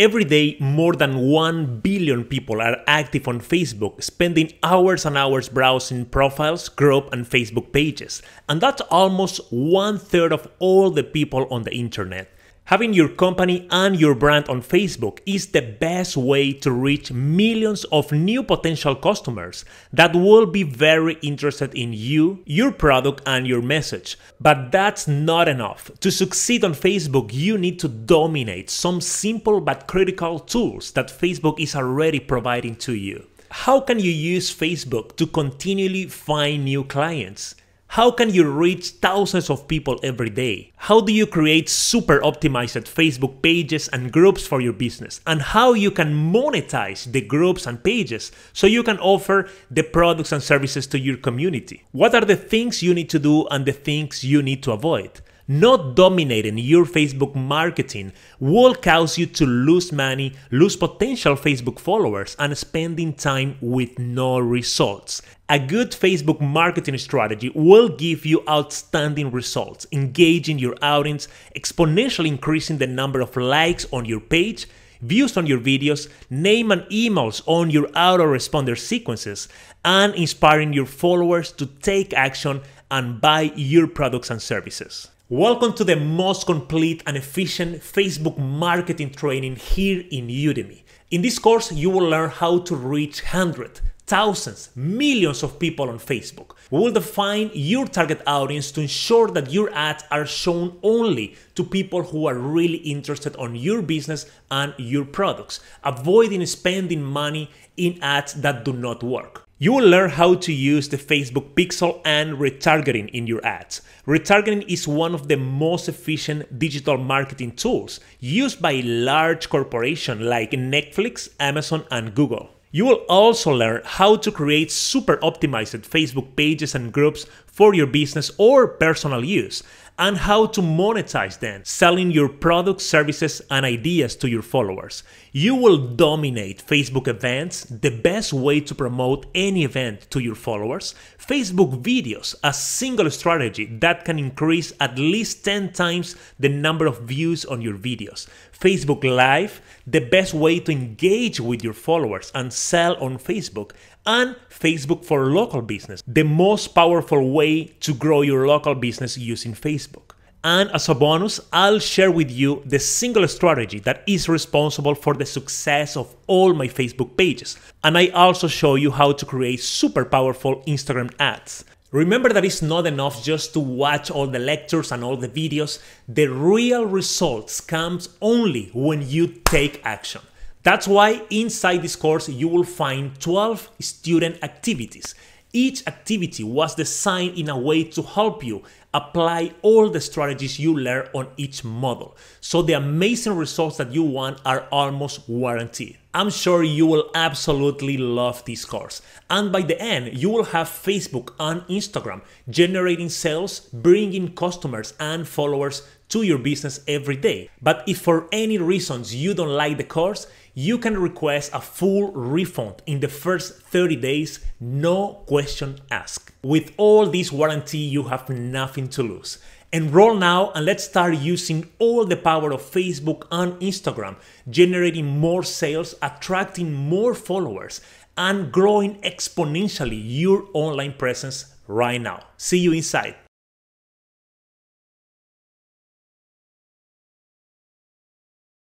Every day, more than 1 billion people are active on Facebook, spending hours and hours browsing profiles, group, and Facebook pages. And that's almost one third of all the people on the internet. Having your company and your brand on Facebook is the best way to reach millions of new potential customers that will be very interested in you, your product, and your message. But that's not enough. To succeed on Facebook, you need to dominate some simple but critical tools that Facebook is already providing to you. How can you use Facebook to continually find new clients? How can you reach thousands of people every day? How do you create super optimized Facebook pages and groups for your business? And how you can monetize the groups and pages so you can offer the products and services to your community? What are the things you need to do and the things you need to avoid? Not dominating your Facebook marketing will cause you to lose money, lose potential Facebook followers, and spending time with no results. A good Facebook marketing strategy will give you outstanding results, engaging your audience, exponentially increasing the number of likes on your page, views on your videos, name and emails on your autoresponder sequences, and inspiring your followers to take action and buy your products and services. Welcome to the most complete and efficient Facebook marketing training here in Udemy. In this course, you will learn how to reach hundreds, thousands, millions of people on Facebook. We will define your target audience to ensure that your ads are shown only to people who are really interested on your business and your products, avoiding spending money in ads that do not work. You will learn how to use the Facebook pixel and retargeting in your ads. Retargeting is one of the most efficient digital marketing tools used by large corporations like Netflix, Amazon, and Google. You will also learn how to create super optimized Facebook pages and groups for your business or personal use, and how to monetize them, selling your products, services, and ideas to your followers. You will dominate Facebook events, the best way to promote any event to your followers. Facebook videos, a single strategy that can increase at least 10 times the number of views on your videos. Facebook Live, the best way to engage with your followers and sell on Facebook and Facebook for local business, the most powerful way to grow your local business using Facebook. And as a bonus, I'll share with you the single strategy that is responsible for the success of all my Facebook pages. And I also show you how to create super powerful Instagram ads. Remember that it's not enough just to watch all the lectures and all the videos. The real results comes only when you take action. That's why inside this course you will find 12 student activities. Each activity was designed in a way to help you apply all the strategies you learn on each model. So the amazing results that you want are almost guaranteed. I'm sure you will absolutely love this course. And by the end, you will have Facebook and Instagram generating sales, bringing customers and followers to your business every day. But if for any reasons you don't like the course, you can request a full refund in the first 30 days, no question asked. With all this warranty, you have nothing to lose. Enroll now and let's start using all the power of Facebook and Instagram, generating more sales, attracting more followers, and growing exponentially your online presence right now. See you inside.